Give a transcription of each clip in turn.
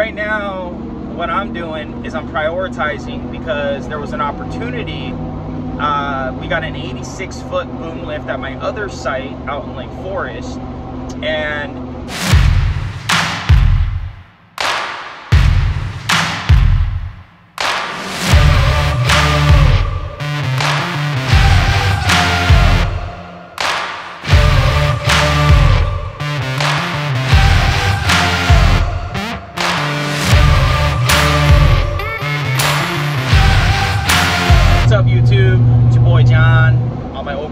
right now, what I'm doing is I'm prioritizing because there was an opportunity. Uh, we got an 86 foot boom lift at my other site out in Lake Forest, and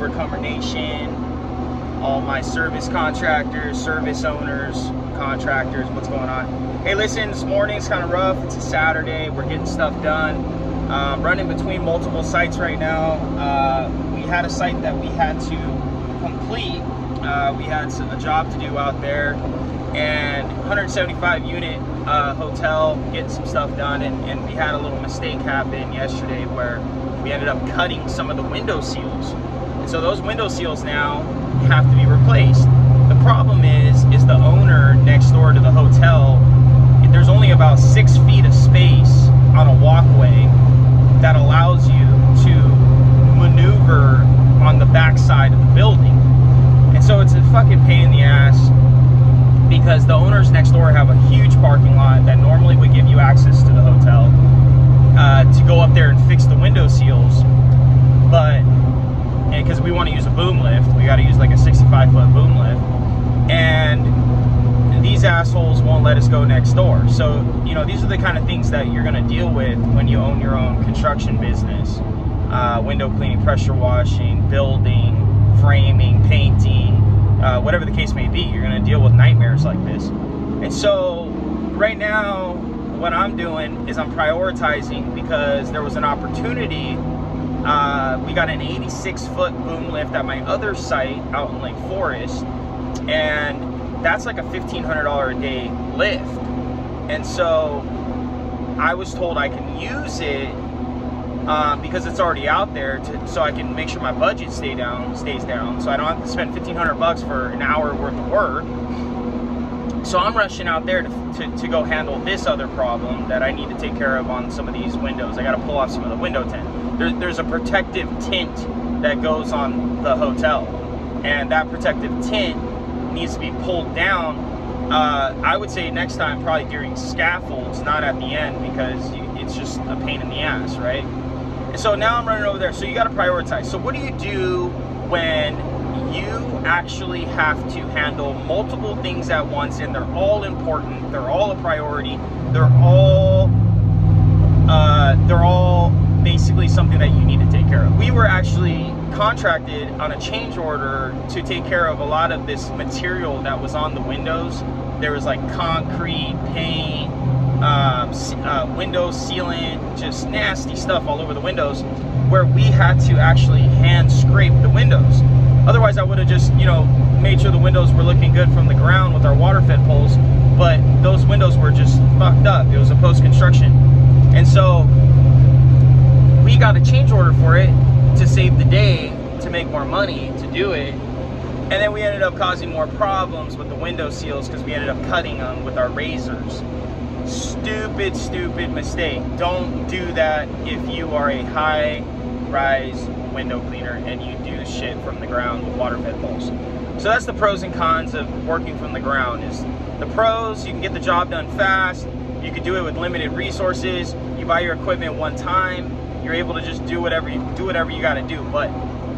Overcomer Nation, all my service contractors, service owners, contractors. What's going on? Hey, listen, this morning's kind of rough. It's a Saturday. We're getting stuff done. Um, running between multiple sites right now. Uh, we had a site that we had to complete. Uh, we had some- a job to do out there, and 175 unit uh, hotel, getting some stuff done, and, and we had a little mistake happen yesterday where we ended up cutting some of the window seals. So those window seals now have to be replaced. The problem is, is the owner next door to the hotel, there's only about six feet of space on a walkway that allows you to maneuver on the back side of the building. And so it's a fucking pain in the ass because the owners next door have a huge parking lot that normally would give you access to the hotel uh, to go up there and fix the window seals. But because we want to use a boom lift, we got to use like a 65 foot boom lift, and these assholes won't let us go next door. So you know these are the kind of things that you're going to deal with when you own your own construction business: uh, window cleaning, pressure washing, building, framing, painting, uh, whatever the case may be. You're going to deal with nightmares like this. And so right now, what I'm doing is I'm prioritizing because there was an opportunity. Uh, we got an 86 foot boom lift at my other site out in Lake Forest, and that's like a $1,500 a day lift. And so I was told I can use it um, because it's already out there, to, so I can make sure my budget stay down, stays down, so I don't have to spend 1,500 bucks for an hour worth of work. So I'm rushing out there to, to, to go handle this other problem that I need to take care of on some of these windows. I got to pull off some of the window tint. There, there's a protective tint that goes on the hotel, and that protective tint needs to be pulled down. Uh, I would say next time, probably during scaffolds, not at the end, because you, it's just a pain in the ass, right? So now I'm running over there. So you got to prioritize. So what do you do when you actually have to handle multiple things at once and they're all important they're all a priority they're all uh, they're all basically something that you need to take care of. We were actually contracted on a change order to take care of a lot of this material that was on the windows. There was like concrete paint um, uh, window sealant just nasty stuff all over the windows where we had to actually hand scrape the windows Otherwise, I would have just, you know, made sure the windows were looking good from the ground with our water fed poles. But those windows were just fucked up. It was a post construction. And so we got a change order for it to save the day, to make more money, to do it. And then we ended up causing more problems with the window seals because we ended up cutting them with our razors. Stupid, stupid mistake. Don't do that if you are a high rise window cleaner and you do shit from the ground with water fed poles. So that's the pros and cons of working from the ground is the pros, you can get the job done fast, you can do it with limited resources, you buy your equipment one time, you're able to just do whatever you do whatever you gotta do. But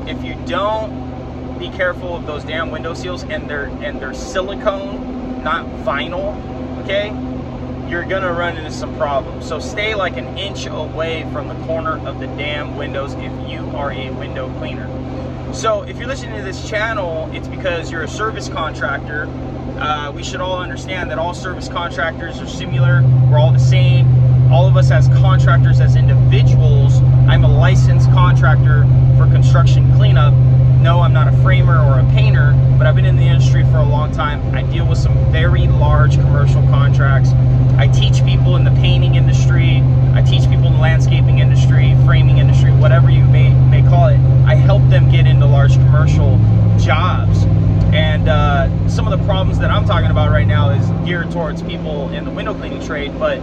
if you don't be careful of those damn window seals and they're and they're silicone, not vinyl, okay? You're gonna run into some problems. So stay like an inch away from the corner of the damn windows if you are a window cleaner. So if you're listening to this channel, it's because you're a service contractor. Uh, we should all understand that all service contractors are similar. We're all the same. All of us as contractors, as individuals, I'm a licensed contractor for construction cleanup. No, I'm not a framer or a painter, but I've been in the industry for a long time. I deal with some very large commercial contracts. I teach people in the painting industry. I teach people in the landscaping industry, framing industry, whatever you may, may call it. I help them get into large commercial jobs. And uh, some of the problems that I'm talking about right now is geared towards people in the window cleaning trade, but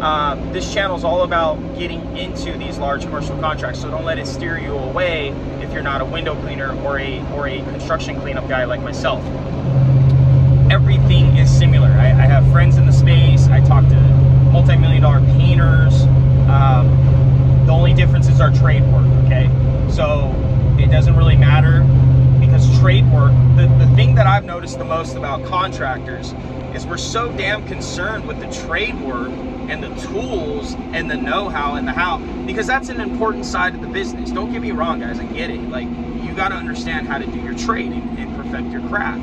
um, this channel is all about getting into these large commercial contracts. So don't let it steer you away if you're not a window cleaner or a or a construction cleanup guy like myself. Everything is similar. I, I have friends in the space. I talk to multi-million dollar painters. Um, the only difference is our trade work. Okay, so it doesn't really matter because trade work. The the thing that I've noticed the most about contractors is we're so damn concerned with the trade work and the tools and the know-how and the how because that's an important side of the business. Don't get me wrong guys i get it. Like you got to understand how to do your trade and, and perfect your craft.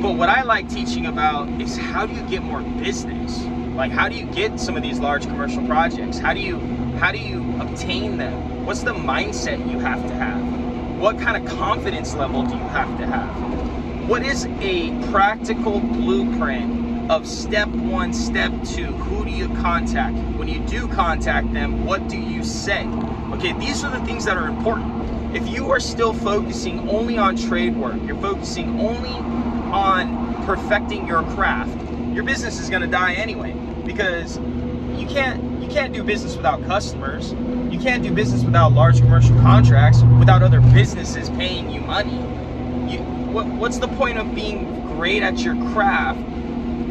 But what i like teaching about is how do you get more business? Like how do you get some of these large commercial projects? How do you how do you obtain them? What's the mindset you have to have? What kind of confidence level do you have to have? What is a practical blueprint of step one, step two. Who do you contact? When you do contact them, what do you say? Okay, these are the things that are important. If you are still focusing only on trade work, you're focusing only on perfecting your craft, your business is gonna die anyway because you can't you can't do business without customers. You can't do business without large commercial contracts, without other businesses paying you money. You, what, what's the point of being great at your craft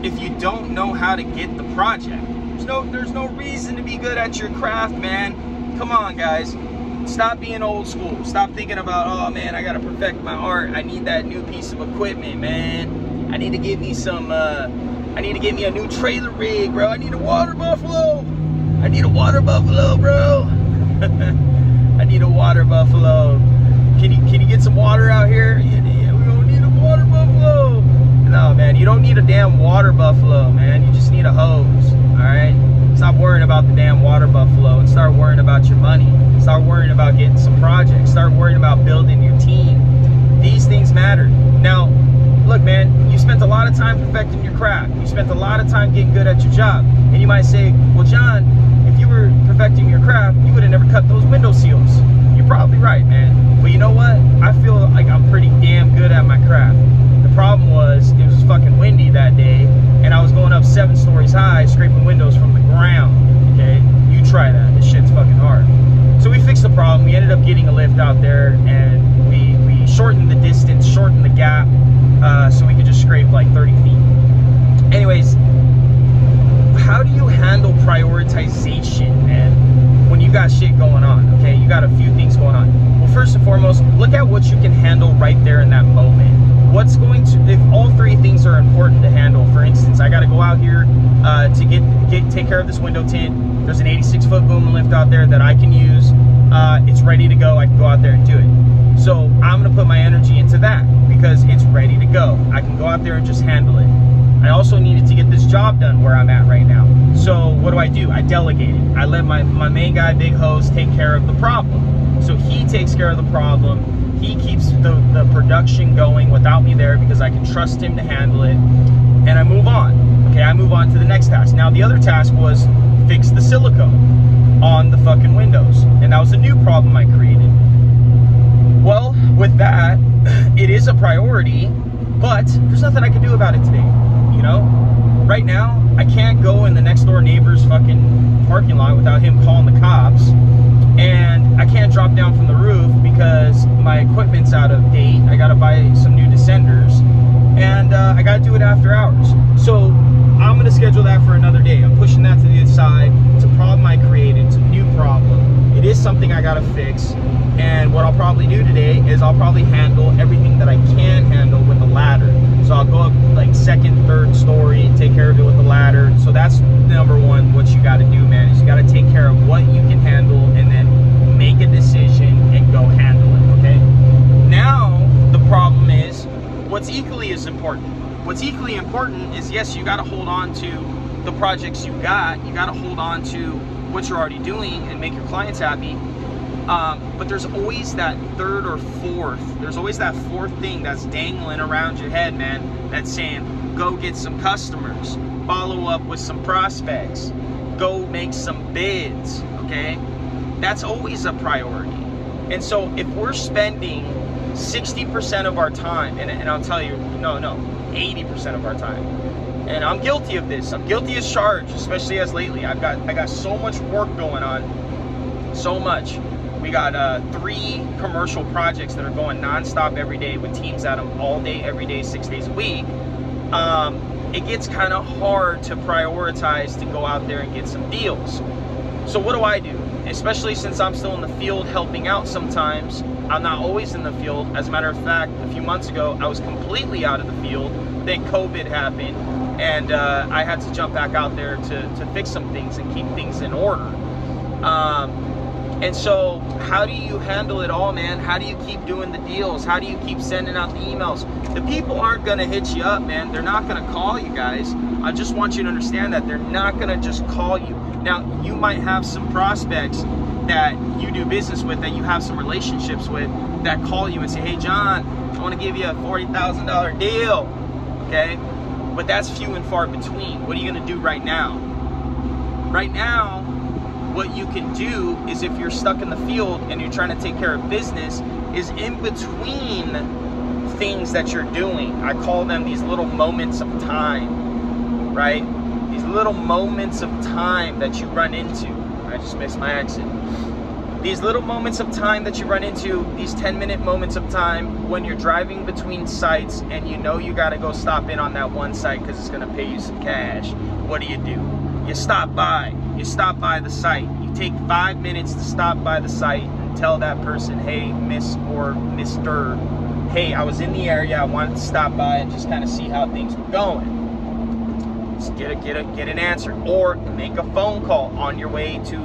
if you don't know how to get the project. There's no there's no reason to be good at your craft, man. Come on, guys. Stop being old school. Stop thinking about, oh man, I gotta perfect my art. I need that new piece of equipment, man. I need to get me some uh I need to get me a new trailer rig, bro. I need a water buffalo. I need a water buffalo, bro. I need a water buffalo. Can you can you get some water out here? Yeah, we gonna need a water buffalo. No, man, you don't need a damn water buffalo, man. You just need a hose, all right? Stop worrying about the damn water buffalo and start worrying about your money. Start worrying about getting some projects. Start worrying about building your team. These things matter. Now, look, man, you spent a lot of time perfecting your craft. You spent a lot of time getting good at your job. And you might say, well, John, if you were perfecting your craft, you would have never cut those window seals. You're probably right, man. But you know what? I feel like I'm pretty damn good at my craft problem was it was fucking windy that day and I was going up seven stories high scraping windows from the ground. Okay, you try that. This shit's fucking hard. So we fixed the problem. We ended up getting a lift out there and we, we shortened the distance, shortened the gap uh, so we could just scrape like 30 feet. Anyways, how do you handle prioritization, man, when you got shit going on? Okay, you got a few things going on. Well, first and foremost, look at what you can handle right there in that moment what's going to if all three things are important to handle for instance i got to go out here uh, to get get take care of this window tint. There's an 86 foot boom lift out there that i can use. Uh, it's ready to go. I can go out there and do it. So i'm going to put my energy into that because it's ready to go. I can go out there and just handle it. I also needed to get this job done where i'm at right now. So what do i do? I delegate it. I let my my main guy big hose take care of the problem. So he takes care of the problem he keeps the, the production going without me there because I can trust him to handle it and I move on. Okay, I move on to the next task. Now the other task was fix the silicone on the fucking windows. And that was a new problem I created. Well, with that, it is a priority, but there's nothing I can do about it today. You know? Right now, I can't go in the next door neighbor's fucking parking lot without him calling the cops and I can't drop down from the roof because my equipment's out of date. I gotta buy some new descenders and uh, I gotta do it after hours. So I'm gonna schedule that for another day. I'm pushing that to the side. It's a problem I created, it's a new problem. It is something I gotta fix. And what I'll probably do today is I'll probably handle everything that I can handle with the ladder. So I'll go up like second, third story, take care of it with the ladder. So that's number one, what you gotta do, man, is you gotta take care of what you can handle and then make a decision and go handle it, okay? Now, the problem is, what's equally as important? What's equally important is, yes, you gotta hold on to the projects you got, you gotta hold on to what you're already doing and make your clients happy, um, but there's always that third or fourth, there's always that fourth thing that's dangling around your head, man, that's saying, go get some customers, follow up with some prospects, go make some bids, okay? That's always a priority. And so if we're spending 60% of our time, and, and I'll tell you, no, no, 80% of our time. And I'm guilty of this. I'm guilty as charged, especially as lately. I've got I got so much work going on, so much. We got uh, three commercial projects that are going nonstop every day with teams at them all day, every day, six days a week. Um, it gets kind of hard to prioritize to go out there and get some deals. So what do I do? Especially since I'm still in the field helping out sometimes. I'm not always in the field. As a matter of fact, a few months ago, I was completely out of the field. Then COVID happened, and uh, I had to jump back out there to, to fix some things and keep things in order. Um, and so, how do you handle it all, man? How do you keep doing the deals? How do you keep sending out the emails? The people aren't going to hit you up, man. They're not going to call you guys. I just want you to understand that they're not going to just call you. Now, you might have some prospects that you do business with, that you have some relationships with, that call you and say, hey, John, I want to give you a $40,000 deal. Okay? But that's few and far between. What are you going to do right now? Right now, what you can do is if you're stuck in the field and you're trying to take care of business, is in between things that you're doing. I call them these little moments of time, right? These little moments of time that you run into. I just missed my exit. These little moments of time that you run into, these 10 minute moments of time when you're driving between sites and you know you got to go stop in on that one site because it's to pay you some cash. What do you do? You stop by you stop by the site. You take five minutes to stop by the site and tell that person, hey, Miss or Mr. Hey, I was in the area. I wanted to stop by and just kind of see how things were going. Just get a get a get an answer, or make a phone call on your way to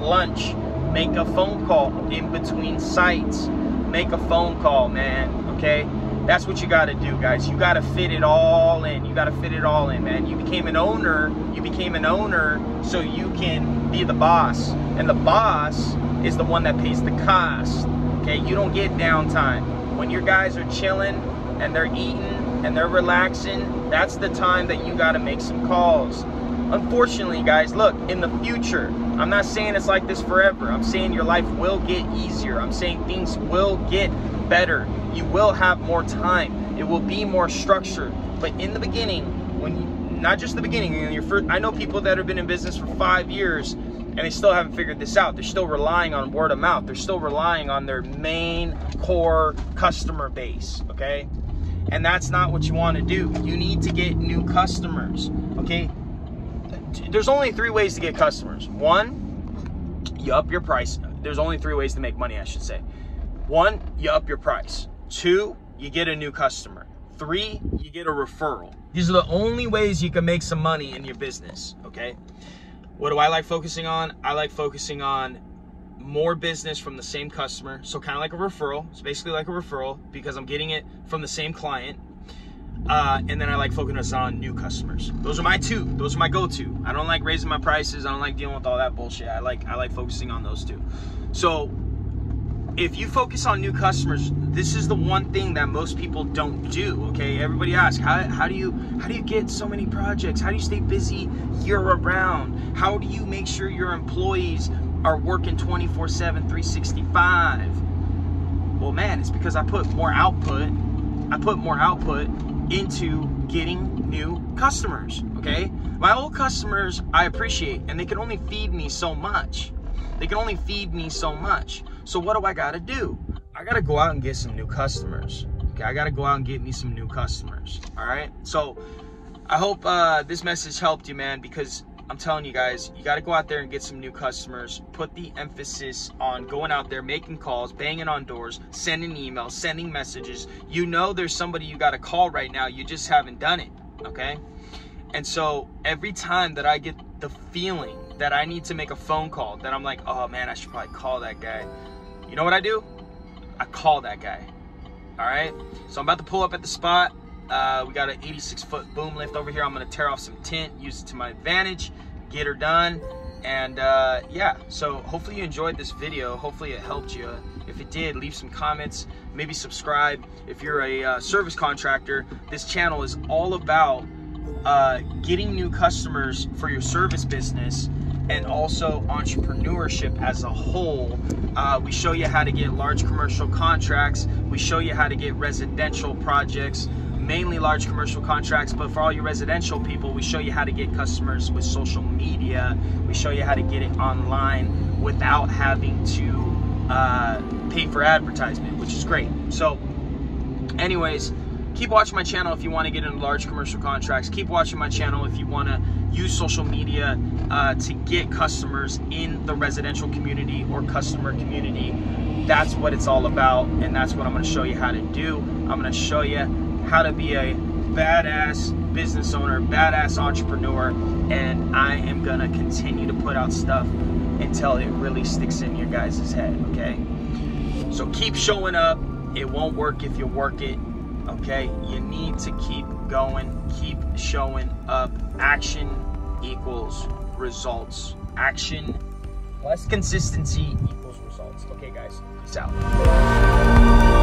lunch. Make a phone call in between sites. Make a phone call, man. Okay that's what you got to do, guys. You got to fit it all in. You got to fit it all in, man. You became an owner. You became an owner so you can be the boss. And the boss is the one that pays the cost. Okay, you don't get downtime. When your guys are chilling and they're eating and they're relaxing, that's the time that you got to make some calls. Unfortunately, guys, look, in the future, I'm not saying it's like this forever. I'm saying your life will get easier. I'm saying things will get better. You will have more time. It will be more structured. But in the beginning, when you, not just the beginning, know, your first, I know people that have been in business for five years and they still haven't figured this out. They're still relying on word of mouth. They're still relying on their main core customer base, okay? And that's not what you want to do. You need to get new customers, okay? There's only three ways to get customers. One, you up your price. There's only three ways to make money, I should say. One, you up your price. Two, you get a new customer. Three, you get a referral. These are the only ways you can make some money in your business, okay? What do I like focusing on? I like focusing on more business from the same customer. So kind of like a referral. It's basically like a referral because I'm getting it from the same client. Uh, and then I like focusing on new customers. Those are my two. Those are my go-to. I don't like raising my prices. I don't like dealing with all that bullshit. I like I like focusing on those two. So if you focus on new customers, this is the one thing that most people don't do. Okay, everybody asks, how, how do you how do you get so many projects? How do you stay busy year around? How do you make sure your employees are working 24/7, 365? Well, man, it's because I put more output. I put more output into getting new customers. Okay, my old customers I appreciate, and they can only feed me so much. They can only feed me so much. So what do I gotta do? I gotta go out and get some new customers. Okay, I gotta go out and get me some new customers. All right. So I hope uh, this message helped you, man, because I'm telling you guys, you got to go out there and get some new customers. Put the emphasis on going out there, making calls, banging on doors, sending emails, sending messages. You know there's somebody you got to call right now. You just haven't done it, okay? And so every time that I get the feeling that I need to make a phone call, that I'm like, oh man, I should probably call that guy. You know what I do? I call that guy. All right. So I'm about to pull up at the spot. Uh, we got an 86 foot boom lift over here. I'm gonna tear off some tint, use it to my advantage, get her done. And uh, yeah, so hopefully you enjoyed this video. Hopefully it helped you. If it did, leave some comments, maybe subscribe. If you're a uh, service contractor, this channel is all about uh, getting new customers for your service business and also entrepreneurship as a whole. Uh, we show you how to get large commercial contracts. We show you how to get residential projects, mainly large commercial contracts. But for all you residential people, we show you how to get customers with social media. We show you how to get it online without having to uh, pay for advertisement, which is great. So, anyways keep watching my channel if you want to get into large commercial contracts. Keep watching my channel if you want to use social media uh, to get customers in the residential community or customer community. That's what it's all about, and that's what I'm going to show you how to do. I'm going to show you how to be a badass business owner, badass entrepreneur, and I am going to continue to put out stuff until it really sticks in your guys' head, okay? So keep showing up. It won't work if you work it okay? You need to keep going, keep showing up. Action equals results. Action plus consistency equals results. Okay, guys, peace out.